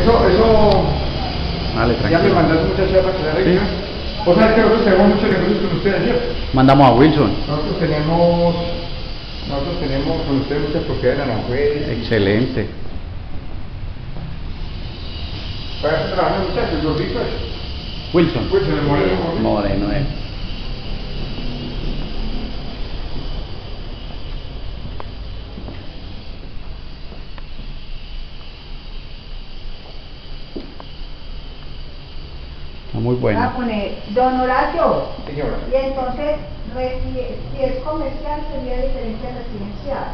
Eso, eso, Vale, ya me tranquilo. mandaste muchas para que la arregle. O sea, que nosotros tenemos muchos negocios con ustedes, ¿cierto? Mandamos a Wilson. Nosotros tenemos, nosotros tenemos con ustedes muchas propiedades en Aranjuez. Excelente. Para eso trabajan muchachos, los. Wilson. Pues en el modelo. Moreno, eh. Muy Va a bueno. poner Don Horacio. Señora. Y entonces, si es comercial, sería diferencia residencial.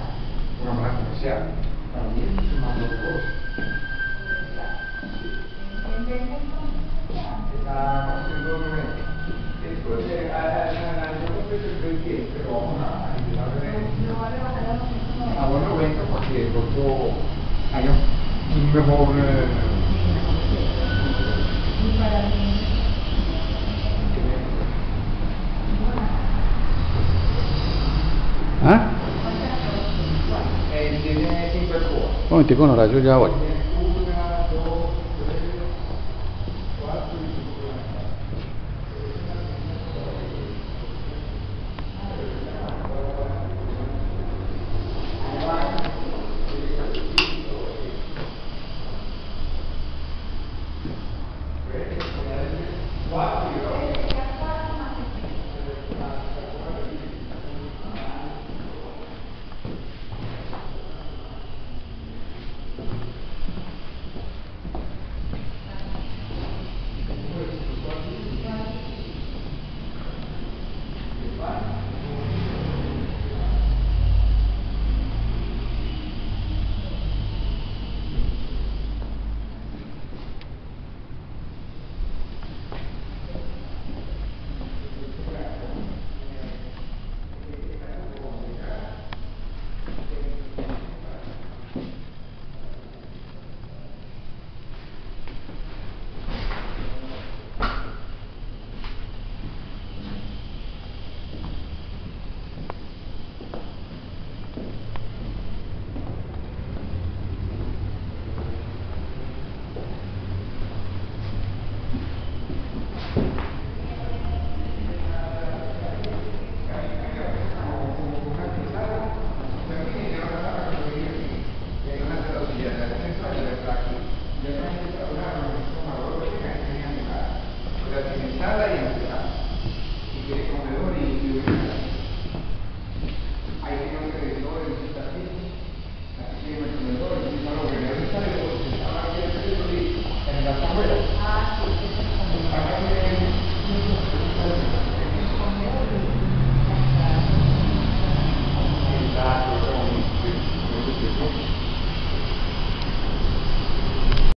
Una mala comercial. También es más dos un a, a, a, bien, pero vamos a ayudar a ver. No va a rebajar a los A bueno, venga, porque el otro año un mejor. eh, Y para mí, Un momentico, Horacio, ya voy.